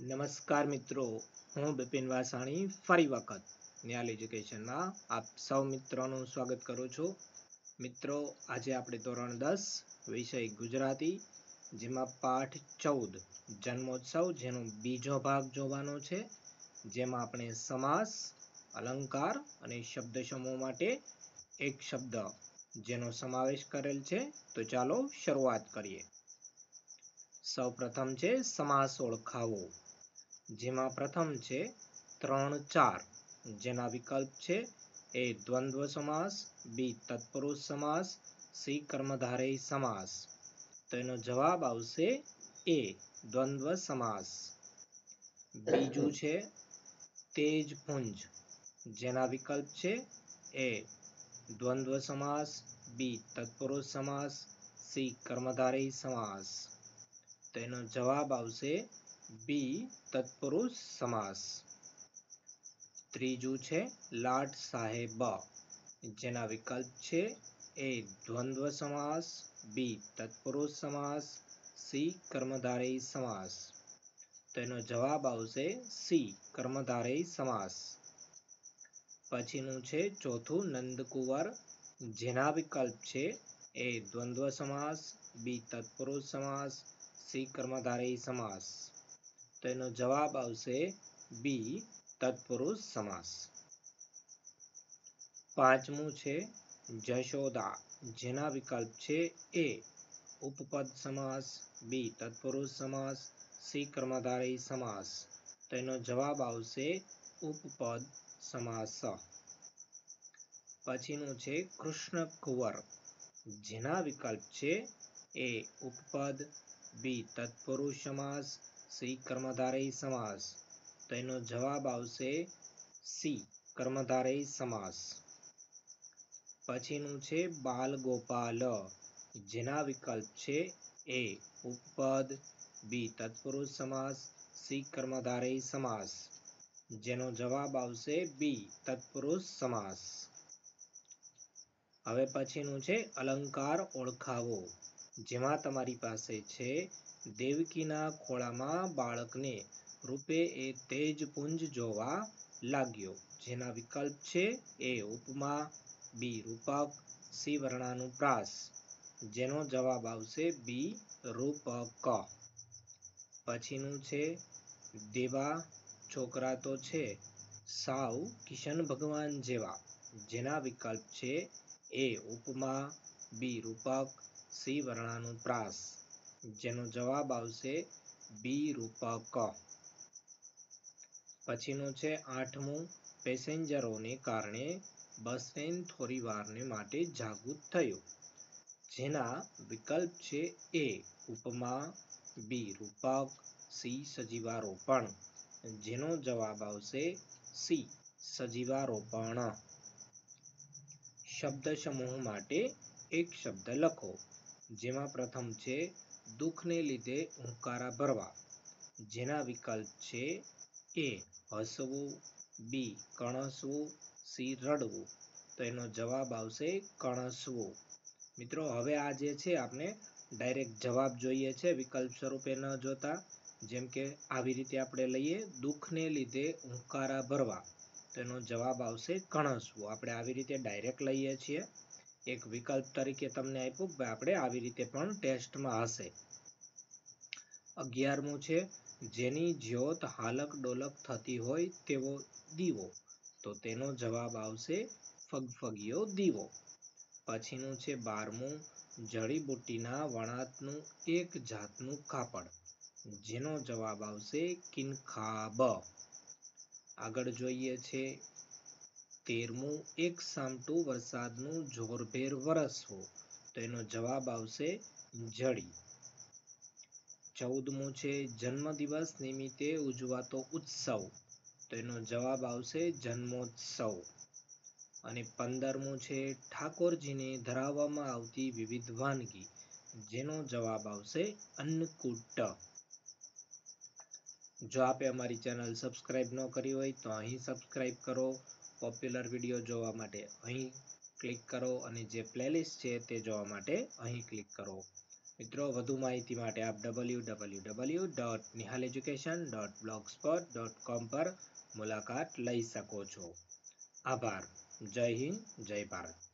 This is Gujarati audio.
નમસ્કાર મિત્રો, હું બિપિન વાસાણી ફરી વખત ન્યાલ એજ્યુકેશનમાં આપ સૌ મિત્રોનું સ્વાગત કરું છું. મિત્રો, આજે આપણે ધોરણ દસ, વિષય ગુજરાતી, જેમાં પાઠ ચૌદ, જન્મોત્સવ, જેનો બીજો ભાગ જોવાનો છે. જેમાં આપણે સમાસ, અલંકાર અને શબ્દ સમૂહ માટે એક શબ્દ જેનો સમાવેશ કરેલ છે. તો ચાલો શરૂઆત કરીએ. સૌ પ્રથમ છે, સમાસ ઓળખાવો. જેમાં પ્રથમ છે ત્રણ ચાર. જેના વિકલ્પ છે એ દ્વંદ્વ સમાસ, બી તત્પુરુષ સમાસ, સી કર્મધારય સમાસ. તો એનો જવાબ આવશે એ દ્વંદ્વ સમાસ. બીજું છે તેજ પુંજ જેના વિકલ્પ છે એ દ્વંદ્વ સમાસ, બી તત્પુરુષ સમાસ, સી કર્મધારય સમાસ. તો એનો જવાબ આવશે બી તત્પુરુષ સમાસ. ત્રીજું છે, લાટ સાહેબ. જેના વિકલ્પ છે, એ દ્વંદ્વ સમાસ બી તત્પુરુષ સમાસ સી કર્મધારય સમાસ. તો જવાબ આવશે સી કર્મધારય સમાસ. પછીનું છે, ચોથું, નંદકુંવર. જેના વિકલ્પ છે, એ દ્વંદ્વ સમાસ બી તત્પુરુષ સમાસ સી કર્મધારય સમાસ. તો એનો જવાબ આવશે બી તત્પુરુષ સમાસ. પાંચમું છે, જશોદા. જેના વિકલ્પ છે એ ઉપપદ સમાસ બી તત્પુરુષ સમાસ સી કર્મધારય સમાસ. તો એનો જવાબ આવશે ઉપપદ સમાસ. પછીનું છે, કૃષ્ણ કુંવર. જેના વિકલ્પ છે એ ઉપપદ બી તત્પુરુષ સમાસ સી કર્મધારય સમાસ. તો એનો જવાબ આવશે સી, કર્મધારય સમાસ. પછીનું છે બાલ ગોપાલ. જેના વિકલ્પ છે એ, ઉપપદ, બી, તત્પુરુષ સમાસ, સી, કર્મધારય સમાસ. જેનો જવાબ આવશે બી, તત્પુરુષ સમાસ. હવે પછીનું છે અલંકાર ઓળખાવો. જેમાં તમારી પાસે છે દેવકીના ખોળામાં બાળકને રૂપે એ તેજ પુંજ જોવા લાગ્યો. જેના વિકલ્પ છે એ ઉપમા, બી રૂપક, સી વર્ણાનુપ્રાસ. જેનો જવાબ આવશે બી રૂપક. પછીનું છે દેવા, છોકરા તો છે સાવ કિશન ભગવાન જેવા. જેના વિકલ્પ છે એ ઉપમા, બી રૂપક, સી વર્ણાનુપ્રાસ. જેનો જવાબ આવશે બી રૂપક. પછીનું છે આઠમું, પેસેન્જરોને કારણે બસ વારને માટે જાગૃત થયું. જેના વિકલ્પ છે એ ઉપમા બી રૂપક સી સજીવારોપણ. જેનો જવાબ આવશે સી સજીવારોપણ. શબ્દ સમૂહ માટે એક શબ્દ લખો. જેમાં પ્રથમ છે દુઃખને લીધે હુંકારા ભરવા. જેના વિકલ્પ છે એ હસવું, બી કણસવું, સી રડવું. તો એનો જવાબ આવશે કણસવું. મિત્રો, હવે આ જે છે આપણે ડાયરેક્ટ જવાબ જોઈએ છે વિકલ્પ સ્વરૂપે ન જોતા. જેમ કે આવી રીતે આપણે લઈએ, દુઃખને લીધે હુંકારા ભરવા. તો એનો જવાબ આવશે કણસવું. આપણે આવી રીતે ડાયરેક્ટ લઈએ છીએ. એક વિકલ્પ તરીકે તમને આપ્યું કે આપણે આવી રીતે પણ ટેસ્ટમાં હશે. અગિયારમું છે, જેની જ્યોત હાલક ડોલક થતી હોય તેવો દીવો. તો તેનો જવાબ આવશે ફગફગિયો દીવો. પછીનું છે બારમું જડીબુટ્ટીના વણાટનું એક જાતનું કાપડ. જેનો જવાબ આવશે કિનખાબ. આગળ જોઈએ છે તેરમું એક સામટું વરસાદનું જોરભેર વરસવું તો એનો જવાબ આવશે જડી. ચૌદમું છે જન્મદિવસ નિમિત્તે ઉજવાતો ઉત્સવ, તો એનો જવાબ આવશે જન્મોત્સવ. અને પંદરમું છે ઠાકોરજીને ધરાવવામાં આવતી વિવિધ વાનગી, જેનો જવાબ આવશે અન્નકૂટ. જો આપે અમારી ચેનલ સબસ્ક્રાઇબ ન કરી હોય તો અહીં સબસ્ક્રાઇબ કરો પોપ્યુલર વીડિયો જોવા માટે અહીં ક્લિક કરો અને જે પ્લેલિસ્ટ છે તે જોવા માટે અહીં ક્લિક કરો. મિત્રો, વધુ માહિતી માટે આપ W W W dot Nihal education dot blogspot dot com પર મુલાકાત લઈ શકો છો. આભાર. જય હિન્દ, જય ભારત.